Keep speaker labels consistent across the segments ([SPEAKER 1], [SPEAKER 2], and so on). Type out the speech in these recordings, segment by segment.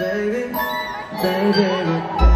[SPEAKER 1] baby, baby, baby.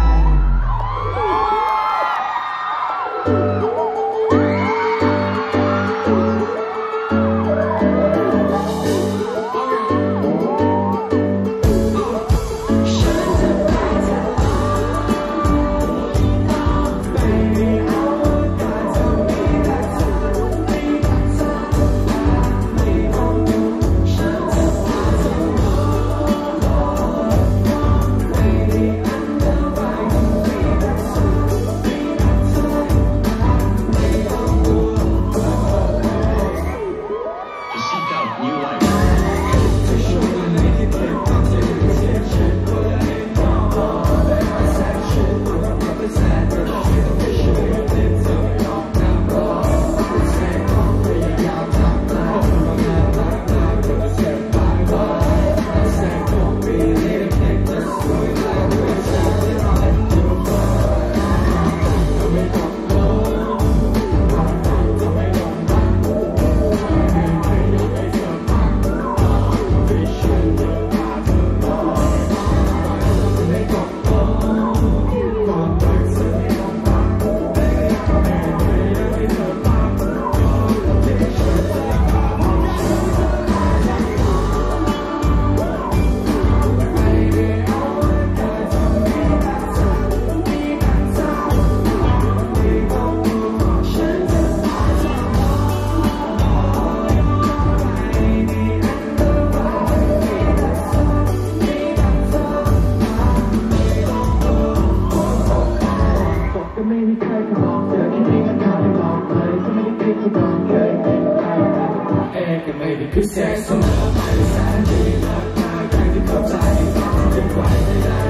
[SPEAKER 2] new life.
[SPEAKER 1] em mày cứ xe xong rồi, sai đi, cái đi cắm sai, đừng quay lại.